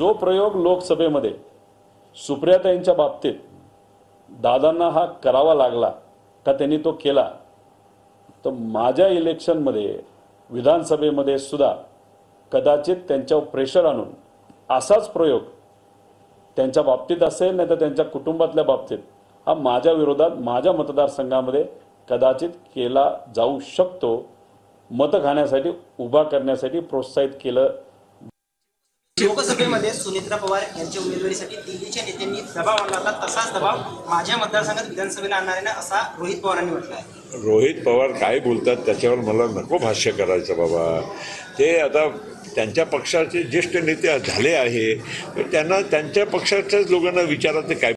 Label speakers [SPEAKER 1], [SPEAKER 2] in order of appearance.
[SPEAKER 1] जो प्रयोग लोकसभेमध्ये सुप्रियाताईंच्या बाबतीत दादांना हा करावा लागला का त्यांनी तो केला तर माझ्या इलेक्शनमध्ये विधानसभेमध्ये सुद्धा कदाचित त्यांच्यावर प्रेशर आणून असाच प्रयोग त्यांच्या बाबतीत असेल नाही तर त्यांच्या कुटुंबातल्या बाबतीत हा माझ्या विरोधात माझ्या मतदारसंघामध्ये कदाचित केला जाऊ शकतो. मतं खाण्यासाठी उभा करण्यासाठी प्रोत्साहित केलं
[SPEAKER 2] लोकसभेमध्ये सुनित्रा पवार यांच्या उमेदवारीसाठी दिल्लीच्या नेत्यांनी दबाव आणला होता. तसाच दबाव माझ्या मतदारसंघात विधानसभेला आणणार आहे ना असा रोहित पवारांनी म्हटलं आहे.
[SPEAKER 3] रोहित पवार काय बोलतात त्याच्यावर मला नको भाष्य करायचं बाबा. ते आता त्यांच्या पक्षाचे ज्येष्ठ नेते झाले आहे त्यांना त्यांच्या पक्षाच्याच लोकांना विचारा ते काय